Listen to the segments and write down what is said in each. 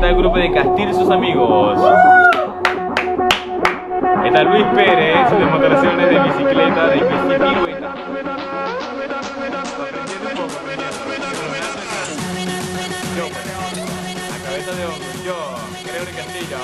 tal grupo de Castillo y sus amigos? Está Luis Pérez, sus demostraciones de bicicleta, de bicicleta. Yo, creo Castillo.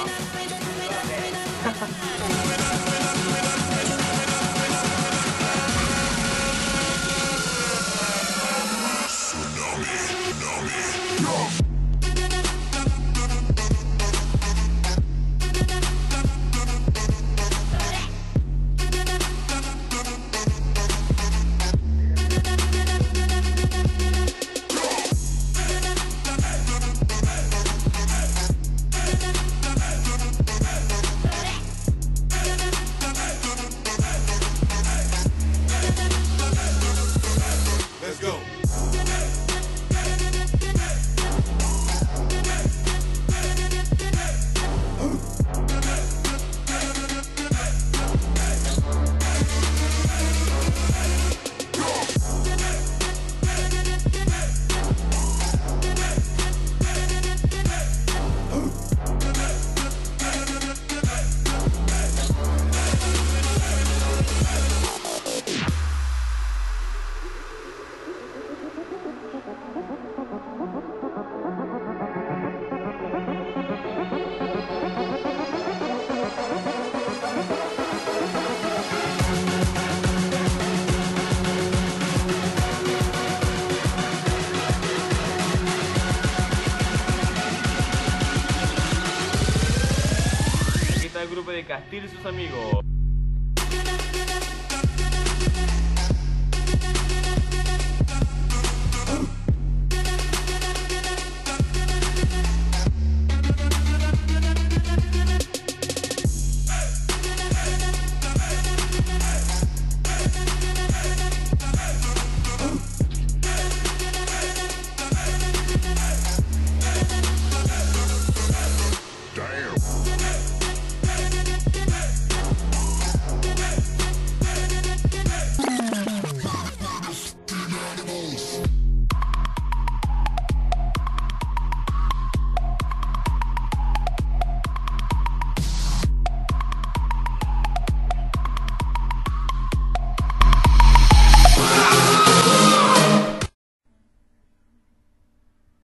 El grupo de Castillo y sus amigos.